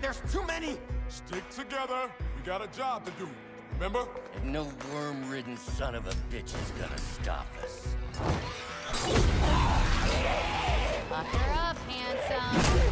There's too many. Stick together. We got a job to do. Remember? And no worm-ridden son of a bitch is gonna stop us. Buck her up, handsome.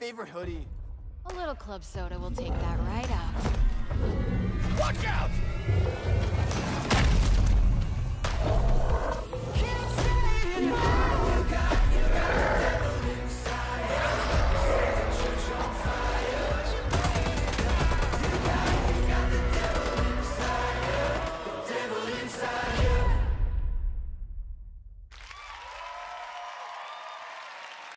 favorite hoodie. A little club soda will take that right out.